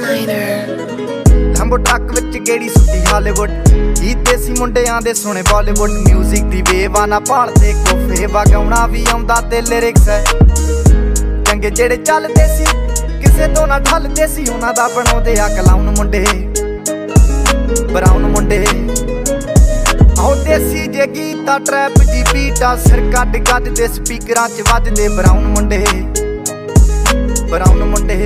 ਲੈਂਬੋ truck ਵਿੱਚ ਗੇੜੀ ਸੁੱਟੀ Hollywood ਇਹ ਦੇਸੀ ਮੁੰਡਿਆਂ ਦੇ ਸੁਣੇ ਬਾਲੀਵੁੱਡ 뮤직 ਦੀ ਵੇਵਾ ਨਾ ਭਾਲਦੇ ਕੋਫੇ ਵਗਾਉਣਾ ਵੀ ਆਉਂਦਾ ਤੇ ਲਿਰਿਕਸ ਹੈ ਚੰਗੇ ਜਿਹੜੇ ਚੱਲਦੇ ਸੀ, ਕਿਸੇ ਤੋਂ ਨਾ ਢਲਦੇ ਸੀ, ਉਹਨਾਂ ਦਾ ਬਣਾਉਂਦੇ ਆ ਕਲਾਉਨ ਮੁੰਡੇ। ਬਰਾਉਨ ਮੁੰਡੇ। ਆਹ ਦੇਸੀ ਜੇ ਗੀਤਾ ਟਰੈਪ ਜੀ ਬੀਟਾ ਸਿਰ ਕੱਢ ਕੱਢ ਦੇ ਸਪੀਕਰਾਂ 'ਚ ਵੱਜਦੇ ਬਰਾਉਨ ਮੁੰਡੇ। ਬਰਾਉਨ ਮੁੰਡੇ।